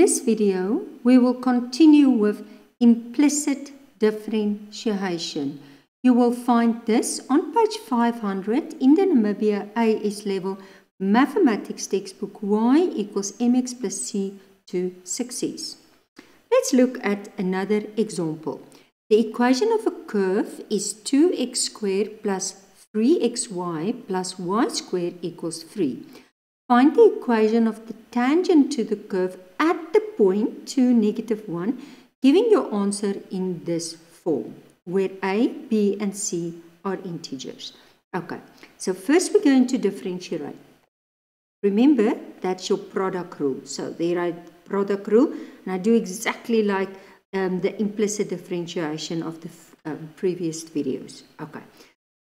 this video, we will continue with implicit differentiation. You will find this on page 500 in the Namibia AS level mathematics textbook y equals mx plus c to success. Let's look at another example. The equation of a curve is 2x squared plus 3xy plus y squared equals 3. Find the equation of the tangent to the curve at the point 2, negative 1, giving your answer in this form, where a, b, and c are integers. Okay, so first we're going to differentiate. Remember, that's your product rule. So there I product rule, and I do exactly like um, the implicit differentiation of the um, previous videos. Okay,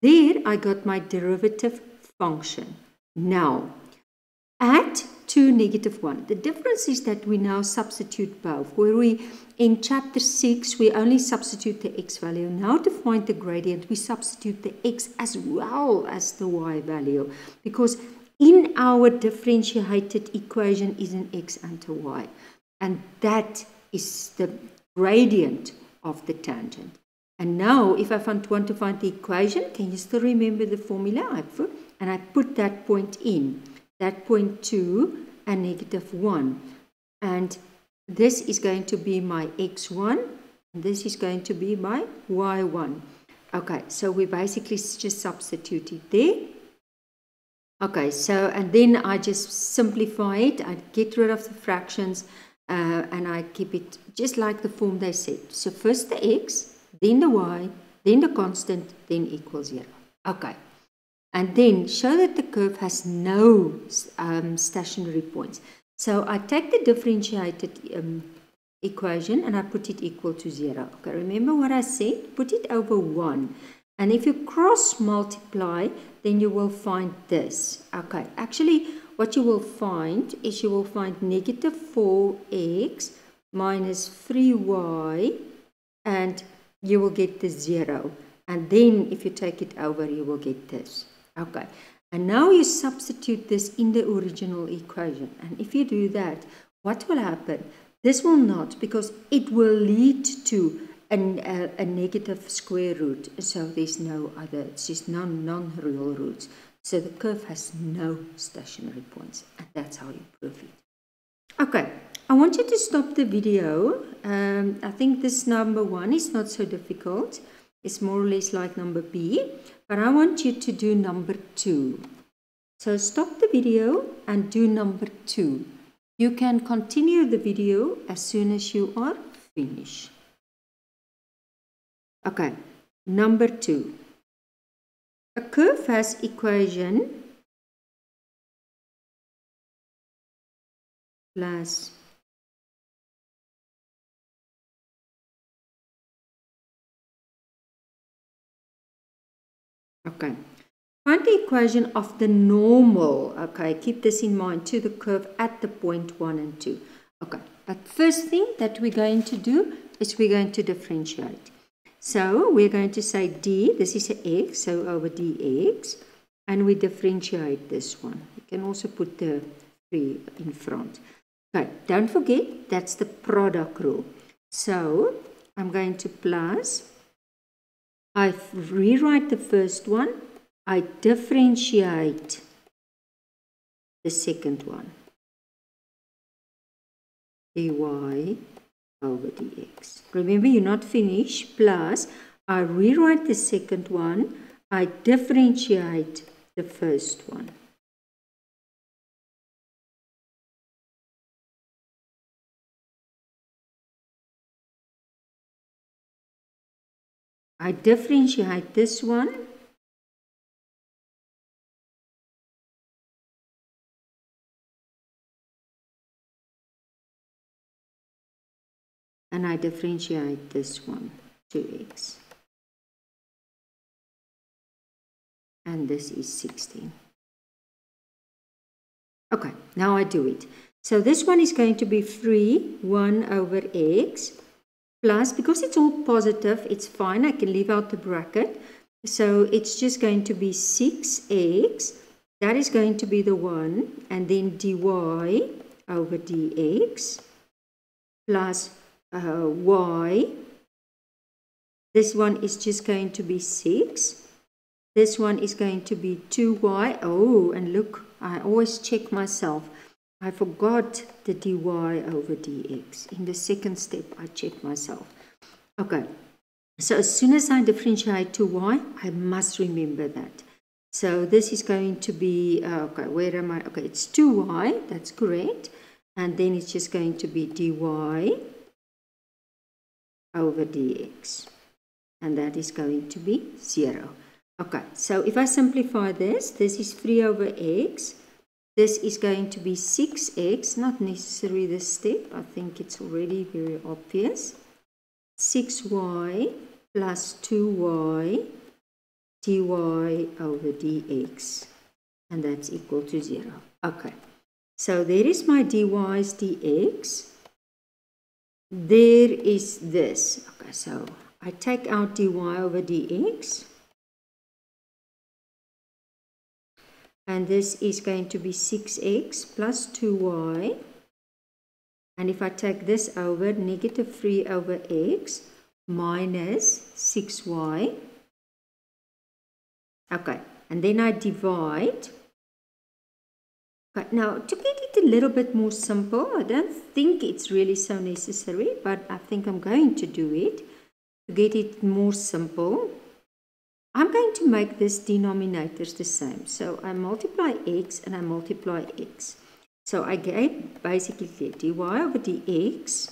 there I got my derivative function. Now, at 2 negative 1. The difference is that we now substitute both. Where we, in chapter 6, we only substitute the x value. Now to find the gradient, we substitute the x as well as the y value. Because in our differentiated equation is an x and a y. And that is the gradient of the tangent. And now, if I want to find the equation, can you still remember the formula I put? And I put that point in that point 2 and negative 1. And this is going to be my x1. And this is going to be my y1. Okay, so we basically just substitute it there. Okay, so and then I just simplify it. I get rid of the fractions uh, and I keep it just like the form they said. So first the x, then the y, then the constant, then equals 0. Okay and then show that the curve has no um, stationary points. So I take the differentiated um, equation and I put it equal to 0. Okay, remember what I said? Put it over 1. And if you cross multiply, then you will find this. Okay, actually what you will find is you will find negative 4x minus 3y and you will get the 0. And then if you take it over, you will get this. Okay, and now you substitute this in the original equation. And if you do that, what will happen? This will not, because it will lead to an, a, a negative square root. So there's no other, it's just non, non-real roots. So the curve has no stationary points. And that's how you prove it. Okay, I want you to stop the video. Um, I think this number one is not so difficult. It's more or less like number B. But I want you to do number two. So stop the video and do number two. You can continue the video as soon as you are finished. Okay, number two. A curve has equation plus Okay. Find the equation of the normal, okay, keep this in mind, to the curve at the point 1 and 2. Okay, but first thing that we're going to do is we're going to differentiate. So we're going to say d, this is a x, so over dx, and we differentiate this one. You can also put the 3 in front. Okay, don't forget, that's the product rule. So I'm going to plus I rewrite the first one, I differentiate the second one. dy over dx. Remember, you're not finished. Plus, I rewrite the second one, I differentiate the first one. I differentiate this one and I differentiate this one to x. And this is 16. Okay, now I do it. So this one is going to be 3, 1 over x plus, because it's all positive, it's fine. I can leave out the bracket. So it's just going to be 6x. That is going to be the 1. And then dy over dx. plus uh, y. This one is just going to be 6. This one is going to be 2y. Oh, and look, I always check myself. I forgot the dy over dx. In the second step, I check myself. Okay, so as soon as I differentiate to y, I must remember that. So this is going to be, uh, okay, where am I? Okay, it's 2y, that's correct. And then it's just going to be dy over dx. And that is going to be 0. Okay, so if I simplify this, this is 3 over x. This is going to be 6x, not necessary this step. I think it's already very obvious. 6y plus 2y dy over dx and that's equal to 0. Okay, so there is my dy's dx. There is this. Okay, so I take out dy over dx. And this is going to be 6x plus 2y. And if I take this over, negative 3 over x minus 6y Okay, and then I divide. Okay, now to get it a little bit more simple, I don't think it's really so necessary, but I think I'm going to do it. To get it more simple, I'm going to make this denominators the same. So I multiply x and I multiply x. So I get basically dy over dx.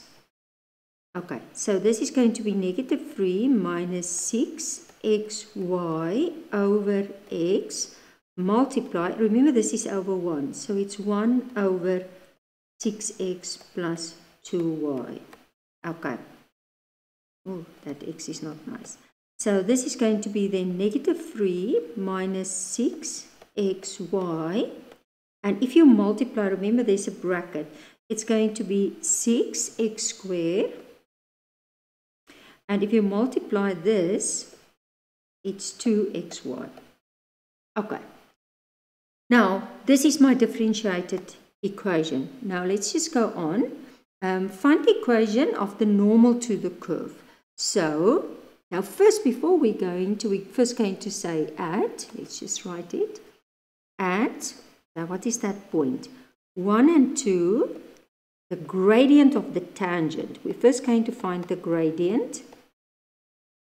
Okay, so this is going to be negative 3 minus 6 xy over x multiply, remember this is over 1, so it's 1 over 6x plus 2y. Okay. Oh, that x is not nice. So this is going to be then negative 3 minus 6xy. And if you multiply, remember there's a bracket, it's going to be 6x squared. And if you multiply this it's 2xy. Okay. Now, this is my differentiated equation. Now, let's just go on. Um, find the equation of the normal to the curve. So, now first, before we go into, we're first going to say at, let's just write it, at, now what is that point? 1 and 2, the gradient of the tangent. We're first going to find the gradient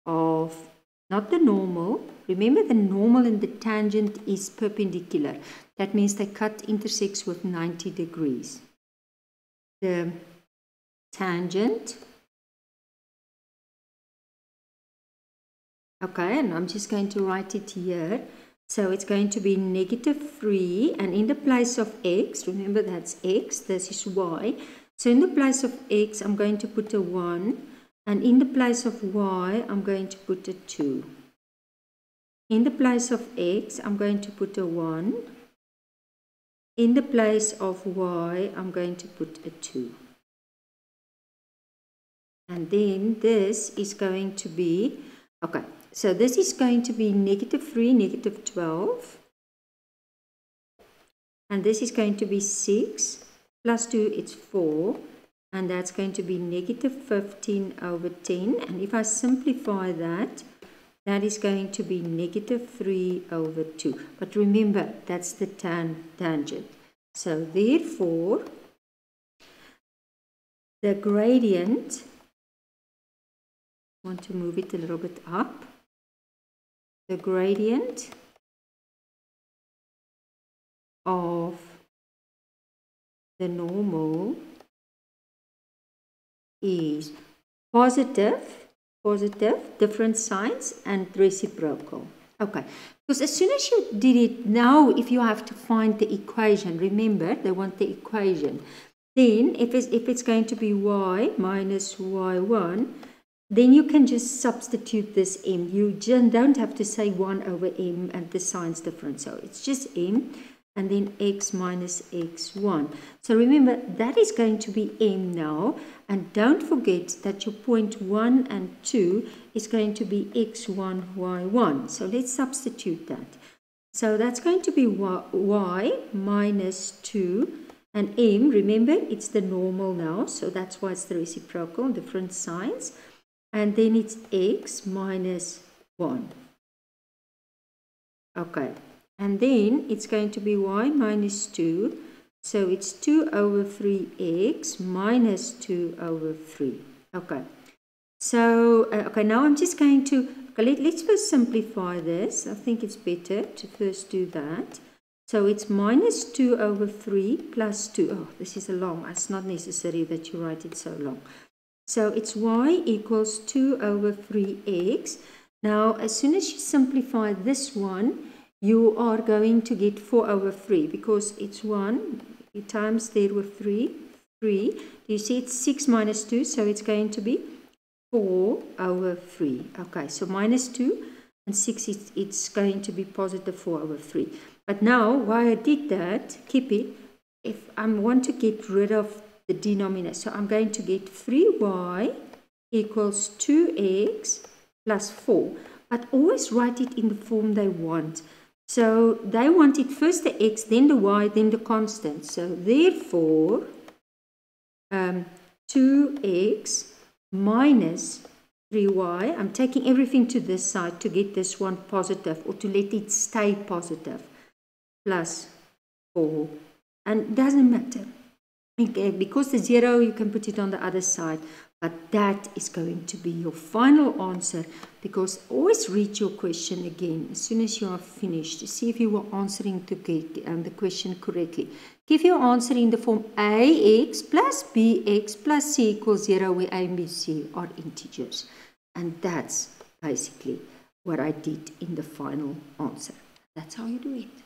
of not the normal. Remember the normal and the tangent is perpendicular. That means they cut intersects with 90 degrees. The tangent, okay, and I'm just going to write it here. So it's going to be negative 3 and in the place of x, remember that's x, this is y. So in the place of x, I'm going to put a 1 and in the place of y, I'm going to put a 2. In the place of x, I'm going to put a 1. In the place of y, I'm going to put a 2. And then this is going to be, okay, so this is going to be negative 3, negative 12. And this is going to be 6 plus 2, it's 4 and that's going to be negative 15 over 10 and if I simplify that that is going to be negative 3 over 2 but remember that's the tan tangent. So therefore the gradient want to move it a little bit up the gradient of the normal is positive, positive, different signs, and reciprocal. Okay, because as soon as you did it, now if you have to find the equation, remember they want the equation. Then if it's, if it's going to be y minus y1, then you can just substitute this m. You don't have to say 1 over m and the sign's different. So it's just m and then x minus x1. So remember, that is going to be m now. And don't forget that your point 1 and 2 is going to be x1, y1. So let's substitute that. So that's going to be y, y minus 2 And m, remember, it's the normal now, so that's why it's the reciprocal, different signs. And then it's x minus 1. Okay, and then it's going to be y minus 2. So it's 2 over 3x minus 2 over 3. Okay, so, uh, okay, now I'm just going to, okay, let, let's first simplify this. I think it's better to first do that. So it's minus 2 over 3 plus 2. Oh, this is a long. It's not necessary that you write it so long. So it's y equals 2 over 3x. Now, as soon as you simplify this one, you are going to get 4 over 3 because it's 1 times there with 3. 3. Do You see it's 6 minus 2, so it's going to be 4 over 3. Okay, so minus 2 and 6, it's, it's going to be positive 4 over 3. But now, why I did that, keep it, if I want to get rid of the denominator, so I'm going to get 3y equals 2x plus 4. But always write it in the form they want. So they wanted first the x, then the y, then the constant. So therefore, um, 2x minus 3y, I'm taking everything to this side to get this one positive or to let it stay positive plus 4 and it doesn't matter because the 0 you can put it on the other side but that is going to be your final answer because always read your question again as soon as you are finished to see if you were answering um, the question correctly. Give your answer in the form ax plus bx plus c equals 0 where a and b, c are integers. And that's basically what I did in the final answer. That's how you do it.